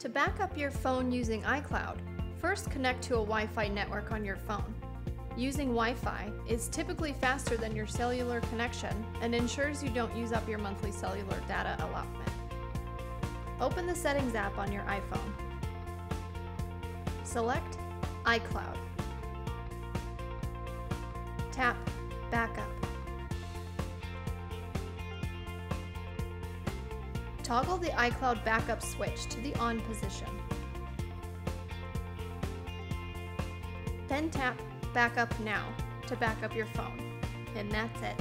To back up your phone using iCloud, first connect to a Wi-Fi network on your phone. Using Wi-Fi is typically faster than your cellular connection and ensures you don't use up your monthly cellular data allotment. Open the Settings app on your iPhone. Select iCloud. Tap Backup. Toggle the iCloud backup switch to the on position. Then tap Backup Now to back up your phone. And that's it.